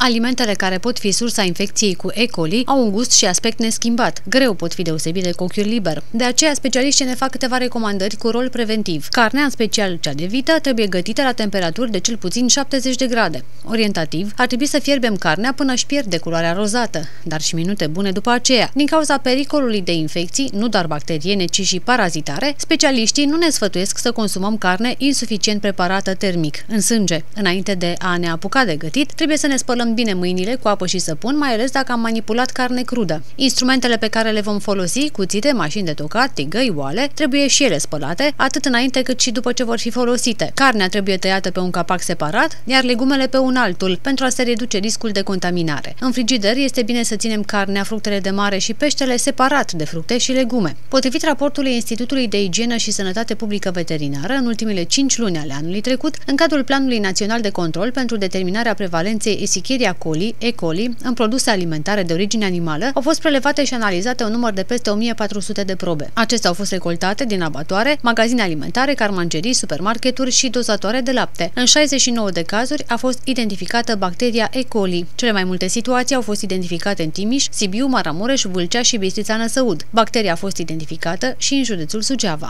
Alimentele care pot fi sursa infecției cu E. coli au un gust și aspect neschimbat. Greu pot fi deosebite cu ochiul liber. De aceea, specialiștii ne fac câteva recomandări cu rol preventiv. Carnea, în special cea de vită, trebuie gătită la temperaturi de cel puțin 70 de grade. Orientativ, ar trebui să fierbem carnea până își pierde culoarea rozată, dar și minute bune după aceea. Din cauza pericolului de infecții, nu doar bacteriene, ci și parazitare, specialiștii nu ne sfătuiesc să consumăm carne insuficient preparată termic, în sânge. Înainte de a ne apuca de gătit, trebuie să ne spălăm spălăm bine mâinile cu apă și săpun, mai ales dacă am manipulat carne crudă. Instrumentele pe care le vom folosi, cuțite, mașini de tocat, tigăi, oale, trebuie și ele spălate, atât înainte cât și după ce vor fi folosite. Carnea trebuie tăiată pe un capac separat, iar legumele pe un altul, pentru a se reduce riscul de contaminare. În frigider este bine să ținem carnea, fructele de mare și peștele separat de fructe și legume. Potrivit raportului Institutului de Igienă și Sănătate Publică Veterinară, în ultimele 5 luni ale anului trecut, în cadrul Planului Național de Control pentru determinarea prevalenței Escherichia coli, E. coli, în produse alimentare de origine animală, au fost prelevate și analizate un număr de peste 1400 de probe. Acestea au fost recoltate din abatoare, magazine alimentare, carmangerii, supermarketuri și dozatoare de lapte. În 69 de cazuri a fost identificată bacteria E. coli. Cele mai multe situații au fost identificate în Timiș, Sibiu, Maramureș, Vâlcea și Bistrița Năsăud. Bacteria a fost identificată și în județul Suceava.